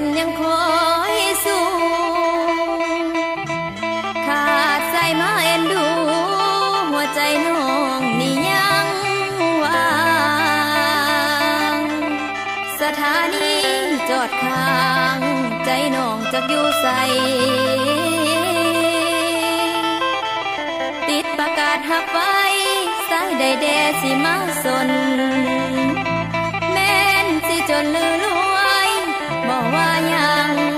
ันยังคอยสู่ขาดใจมาเอ็นดู หัวใจน้องนี่ยังว่างสถานีจอดข้าง ใจน้องจักอยู่ใสติดประกาศหับไว้สายใดแดสิมาสน แม่นสิจนลือ บอก